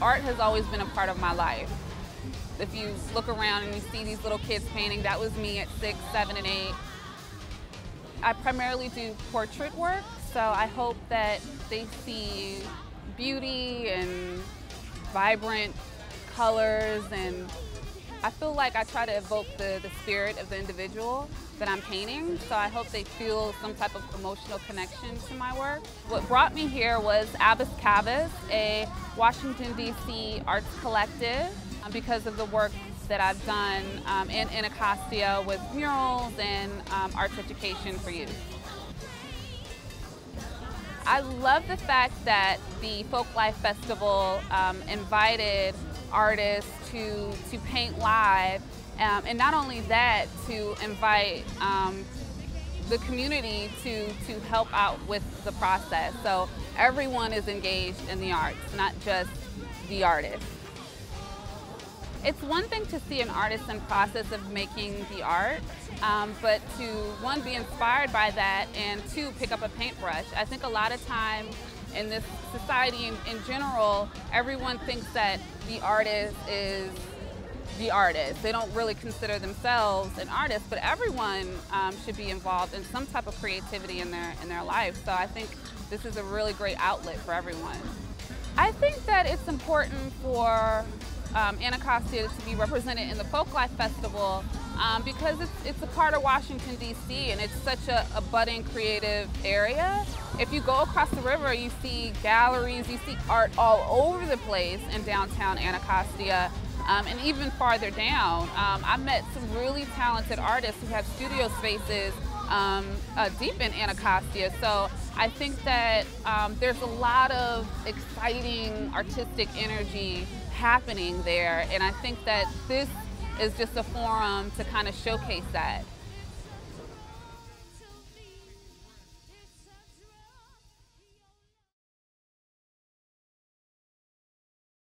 art has always been a part of my life. If you look around and you see these little kids painting, that was me at six, seven, and eight. I primarily do portrait work, so I hope that they see beauty and vibrant colors and I feel like I try to evoke the, the spirit of the individual that I'm painting, so I hope they feel some type of emotional connection to my work. What brought me here was Albus Cavus, a Washington, D.C. arts collective, um, because of the work that I've done um, in Anacostia with murals and um, arts education for youth. I love the fact that the Folklife Festival um, invited artists to, to paint live, um, and not only that, to invite um, the community to, to help out with the process. So everyone is engaged in the arts, not just the artist. It's one thing to see an artist in process of making the art, um, but to one be inspired by that and two pick up a paintbrush. I think a lot of time in this society in, in general, everyone thinks that the artist is the artist. They don't really consider themselves an artist, but everyone um, should be involved in some type of creativity in their in their life. So I think this is a really great outlet for everyone. I think that it's important for um, Anacostia to be represented in the Folklife Festival um, because it's, it's a part of Washington, D.C., and it's such a, a, budding creative area. If you go across the river, you see galleries, you see art all over the place in downtown Anacostia. Um, and even farther down, um, I met some really talented artists who have studio spaces um, uh, deep in Anacostia. So I think that um, there's a lot of exciting artistic energy happening there. And I think that this is just a forum to kind of showcase that.